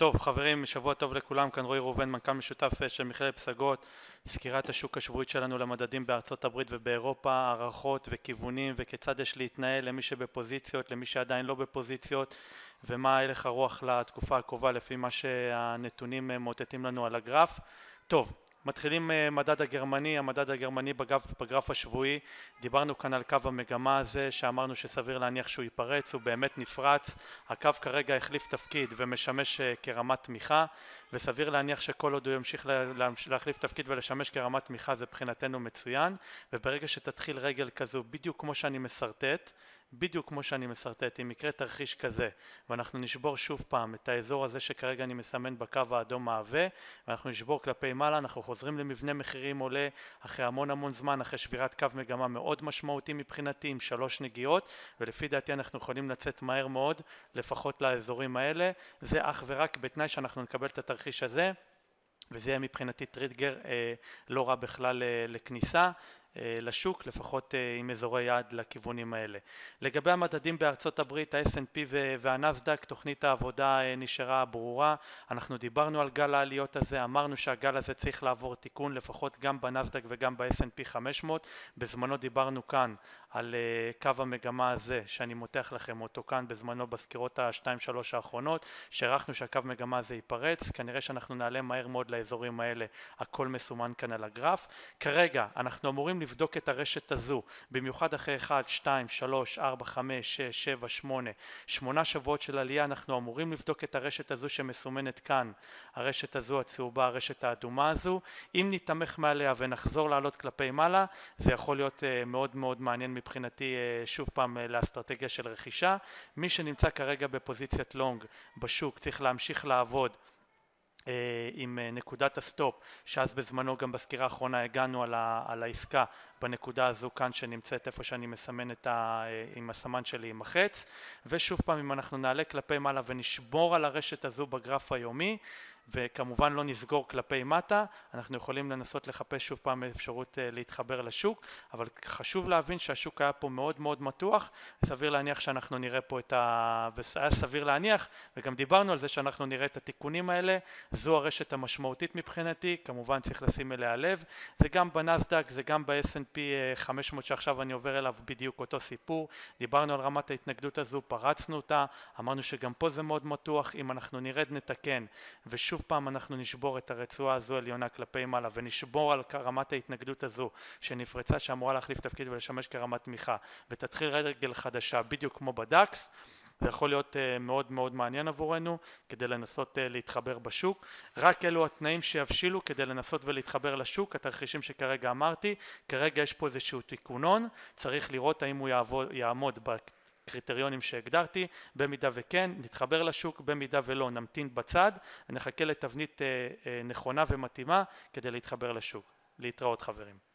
טוב חברים, שבוע טוב לכולם, כאן רועי ראובן, מנכ"ל משותף של מכללת פסגות, סקירת השוק השבועית שלנו למדדים בארצות הברית ובאירופה, הערכות וכיוונים וכיצד יש להתנהל למי שבפוזיציות, למי שעדיין לא בפוזיציות ומה הלך הרוח לתקופה הקרובה לפי מה שהנתונים מאותתים לנו על הגרף. טוב, מתחילים מדד הגרמני, המדד הגרמני בגרף, בגרף השבועי, דיברנו כאן על קו המגמה הזה שאמרנו שסביר להניח שהוא ייפרץ, הוא באמת נפרץ, הקו כרגע החליף תפקיד ומשמש כרמת תמיכה וסביר להניח שכל עוד הוא ימשיך להחליף תפקיד ולשמש כרמת תמיכה זה מבחינתנו מצוין. וברגע שתתחיל רגל כזו בדיוק כמו שאני משרטט בדיוק כמו שאני משרטט אם יקרה תרחיש כזה ואנחנו נשבור שוב פעם את האזור הזה שכרגע אני מסמן בקו האדום העבה ואנחנו נשבור כלפי מעלה אנחנו חוזרים למבנה מחירים עולה אחרי המון המון זמן אחרי שבירת קו מגמה מאוד משמעותי מבחינתי עם שלוש נגיעות ולפי דעתי אנחנו יכולים לצאת מהר מאוד לפחות לאזורים האלה. זה אך ורק בתנאי שאנחנו נקבל את התרחיש הזה וזה יהיה מבחינתי טריגר אה, לא רע בכלל אה, לכניסה לשוק לפחות עם אזורי יעד לכיוונים האלה. לגבי המדדים בארצות הברית ה-S&P והנסדק תוכנית העבודה נשארה ברורה. אנחנו דיברנו על גל העליות הזה אמרנו שהגל הזה צריך לעבור תיקון לפחות גם בנסדק וגם ב-S&P 500 בזמנו דיברנו כאן על קו המגמה הזה שאני מותח לכם אותו כאן בזמנו בסקירות השתיים שלוש האחרונות. שהערכנו שהקו מגמה הזה ייפרץ. כנראה שאנחנו נעלה מהר מאוד לאזורים האלה. הכל מסומן כאן על הגרף. כרגע אנחנו אמורים לבדוק את הרשת הזו במיוחד אחרי 1, 2, 3, 4, 5, 6, 7, 8 שמונה שבועות של עלייה אנחנו אמורים לבדוק את הרשת הזו שמסומנת כאן. הרשת הזו הצהובה הרשת האדומה הזו. אם נתמך מעליה ונחזור לעלות כלפי מעלה זה יכול להיות מאוד מאוד מעניין מבחינתי שוב פעם לאסטרטגיה של רכישה. מי שנמצא כרגע בפוזיציית לונג בשוק צריך להמשיך לעבוד עם נקודת הסטופ שאז בזמנו גם בסקירה האחרונה הגענו על, על העסקה בנקודה הזו כאן שנמצאת איפה שאני מסמן את ה... עם הסמן שלי עם החץ. ושוב פעם אם אנחנו נעלה כלפי מעלה ונשבור על הרשת הזו בגרף היומי וכמובן לא נסגור כלפי מטה אנחנו יכולים לנסות לחפש שוב פעם אפשרות להתחבר לשוק אבל חשוב להבין שהשוק היה פה מאוד מאוד מתוח סביר להניח שאנחנו נראה פה את ה... והיה סביר להניח וגם דיברנו על זה שאנחנו נראה את התיקונים האלה זו הרשת המשמעותית מבחינתי כמובן צריך לשים אליה לב זה גם בנסדק זה גם ב-S&P 500 שעכשיו אני עובר אליו בדיוק אותו סיפור דיברנו על רמת ההתנגדות הזו פרצנו אותה אמרנו שגם פה זה מאוד מתוח אם אנחנו נרד נתקן ושוב שוב פעם אנחנו נשבור את הרצועה הזו עליונה כלפי מעלה ונשבור על רמת ההתנגדות הזו שנפרצה שאמורה להחליף תפקיד ולשמש כרמת תמיכה. ותתחיל רגל חדשה בדיוק כמו בדקס. זה יכול להיות מאוד מאוד מעניין עבורנו כדי לנסות להתחבר בשוק. רק אלו התנאים שיבשילו כדי לנסות ולהתחבר לשוק התרחישים שכרגע אמרתי. כרגע יש פה איזשהו תיקונון. צריך לראות האם הוא יעבוד, יעמוד קריטריונים שהגדרתי במידה וכן נתחבר לשוק במידה ולא נמתין בצד ונחכה לתבנית נכונה ומתאימה כדי להתחבר לשוק. להתראות חברים